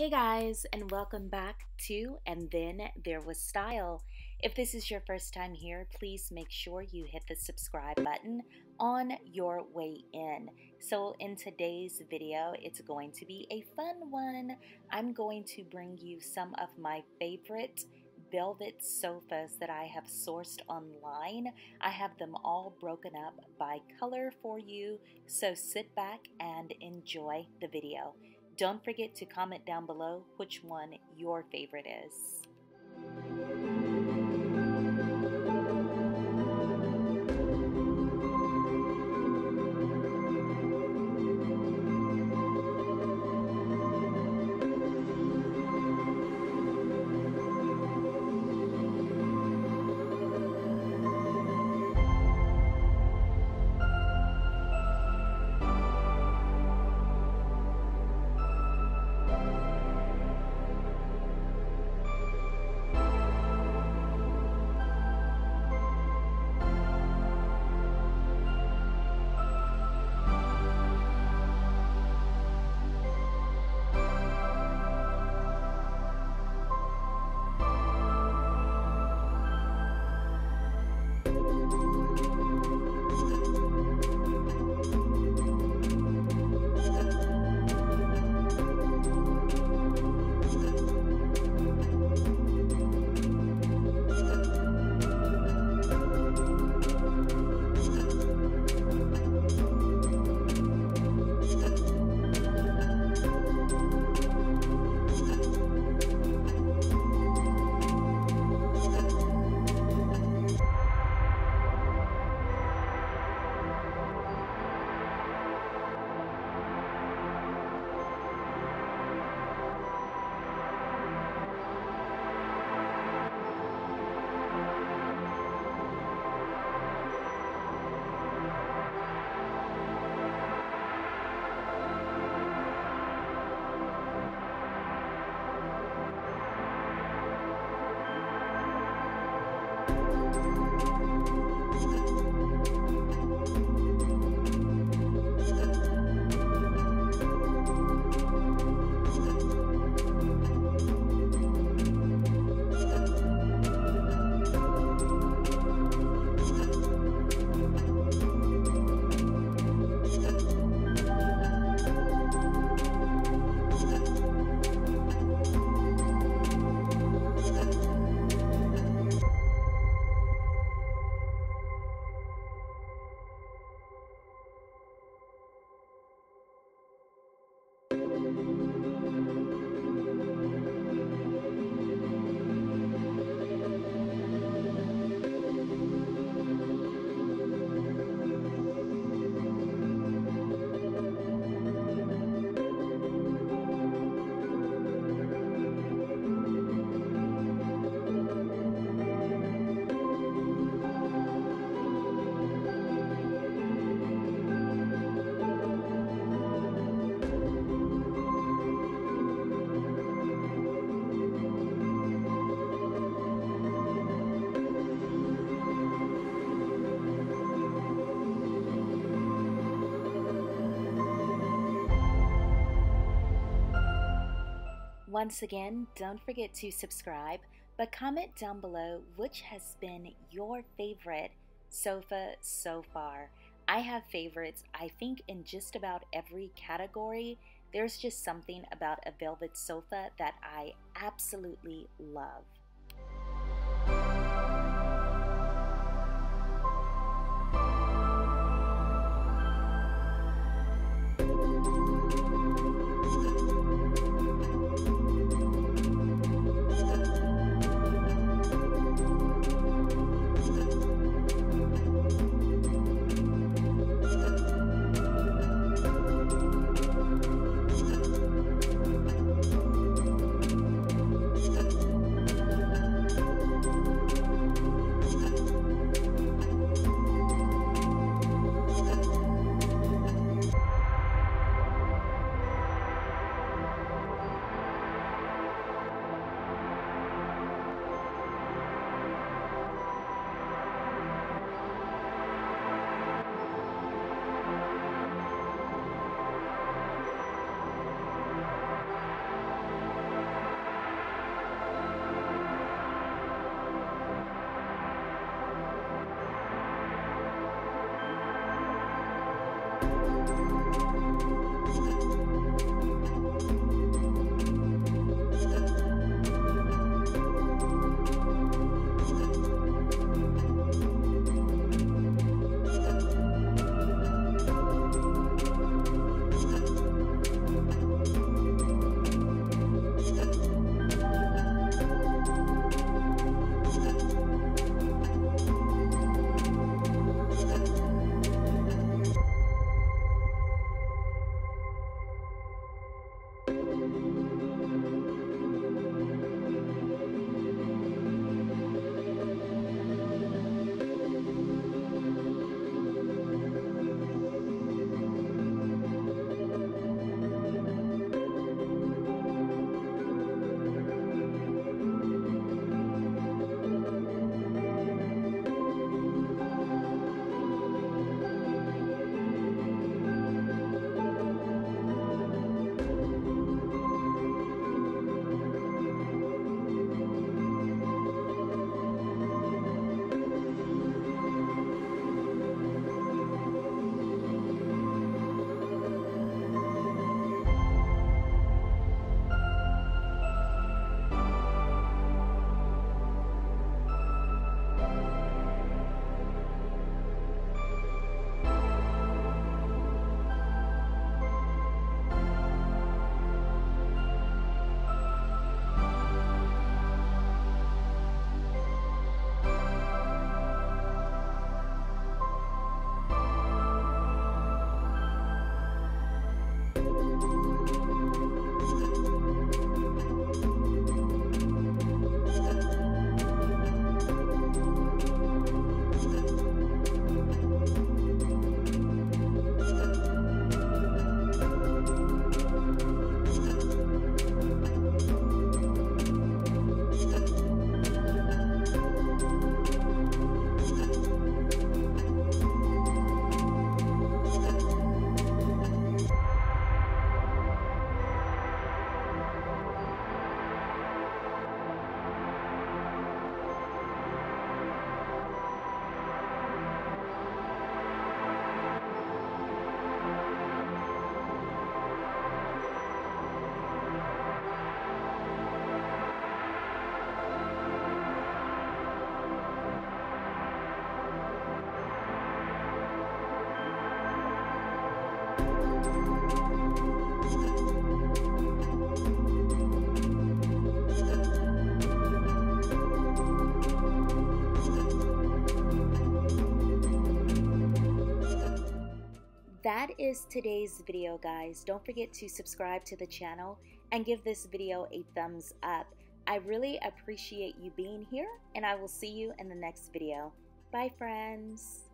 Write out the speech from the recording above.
Hey guys, and welcome back to And Then There Was Style. If this is your first time here, please make sure you hit the subscribe button on your way in. So, in today's video, it's going to be a fun one. I'm going to bring you some of my favorite velvet sofas that I have sourced online. I have them all broken up by color for you, so sit back and enjoy the video. Don't forget to comment down below which one your favorite is. Once again, don't forget to subscribe, but comment down below which has been your favorite sofa so far. I have favorites, I think, in just about every category. There's just something about a velvet sofa that I absolutely love. that is today's video, guys. Don't forget to subscribe to the channel and give this video a thumbs up. I really appreciate you being here, and I will see you in the next video. Bye, friends.